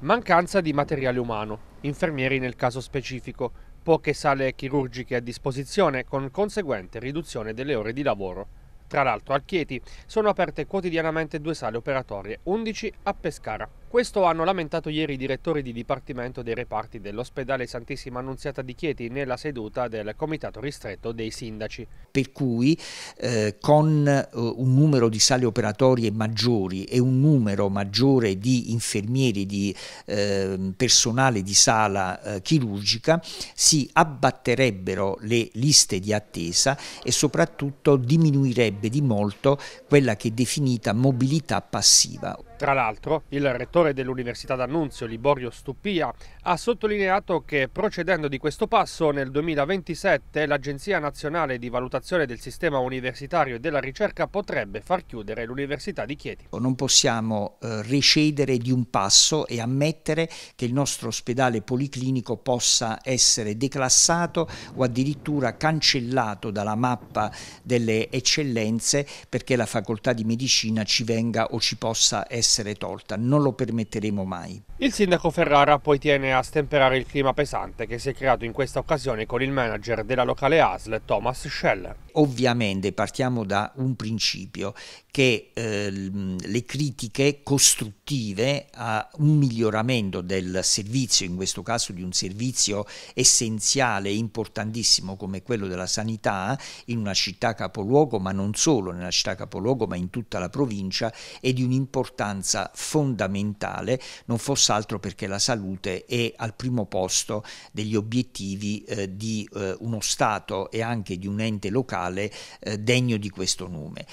Mancanza di materiale umano, infermieri nel caso specifico, poche sale chirurgiche a disposizione con conseguente riduzione delle ore di lavoro. Tra l'altro a Chieti sono aperte quotidianamente due sale operatorie, 11 a Pescara. Questo hanno lamentato ieri i direttori di dipartimento dei reparti dell'ospedale Santissima Annunziata di Chieti nella seduta del comitato ristretto dei sindaci. Per cui eh, con eh, un numero di sale operatorie maggiori e un numero maggiore di infermieri, di eh, personale di sala eh, chirurgica si abbatterebbero le liste di attesa e soprattutto diminuirebbe di molto quella che è definita mobilità passiva. Tra l'altro, il rettore dell'Università d'Annunzio, Liborio Stupia, ha sottolineato che procedendo di questo passo nel 2027 l'Agenzia Nazionale di Valutazione del Sistema Universitario e della Ricerca potrebbe far chiudere l'Università di Chieti. Non possiamo eh, recedere di un passo e ammettere che il nostro ospedale policlinico possa essere declassato o addirittura cancellato dalla mappa delle eccellenze perché la facoltà di medicina ci venga o ci possa essere tolta, non lo permetteremo mai. Il sindaco Ferrara poi tiene a stemperare il clima pesante che si è creato in questa occasione con il manager della locale ASL, Thomas Scheller. Ovviamente partiamo da un principio che eh, le critiche costruttive a un miglioramento del servizio, in questo caso di un servizio essenziale e importantissimo come quello della sanità in una città capoluogo, ma non solo nella città capoluogo, ma in tutta la provincia, è di un'importanza fondamentale, non fosse altro perché la salute è al primo posto degli obiettivi eh, di eh, uno Stato e anche di un ente locale eh, degno di questo nome.